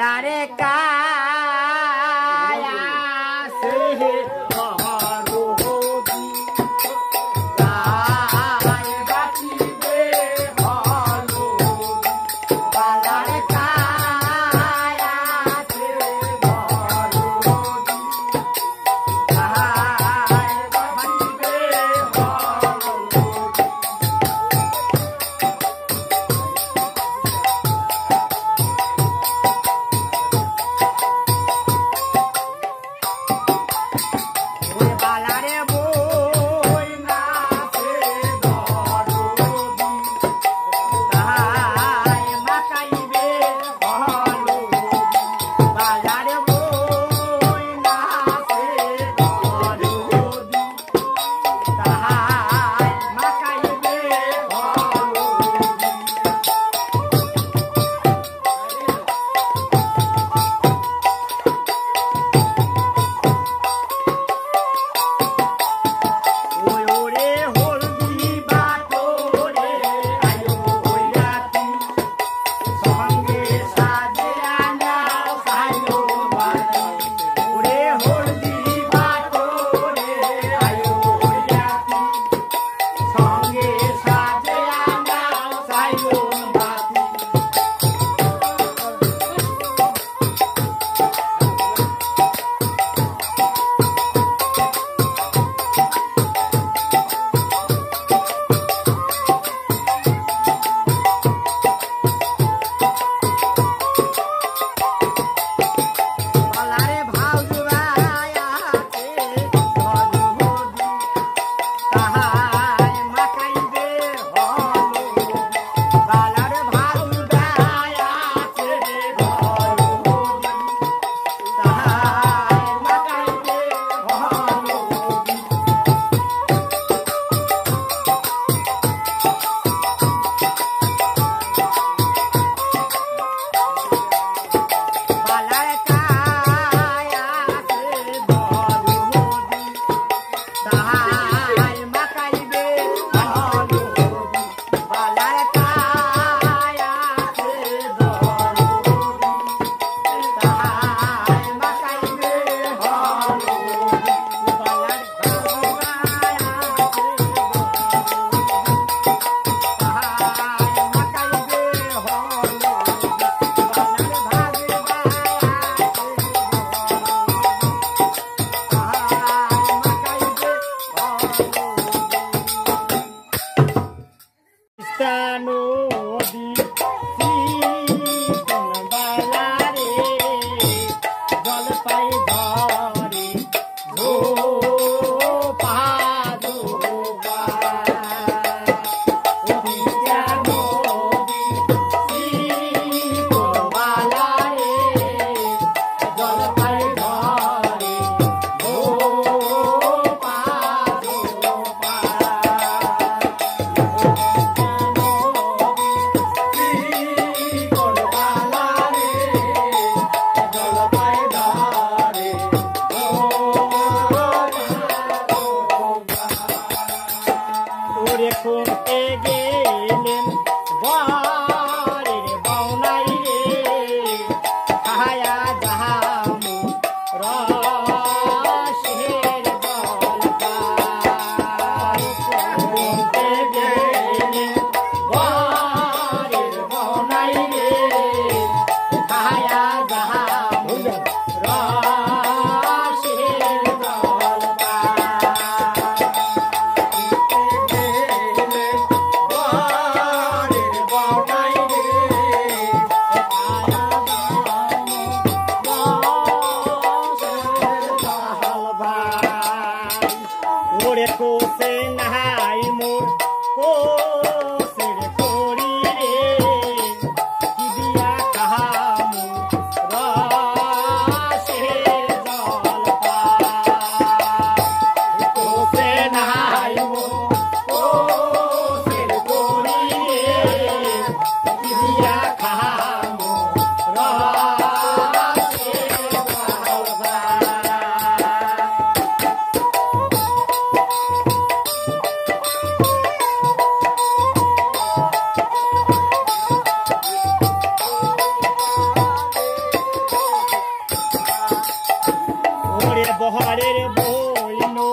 रे का 别扒拉 চিন্তা নদী por el ঘরের বইনো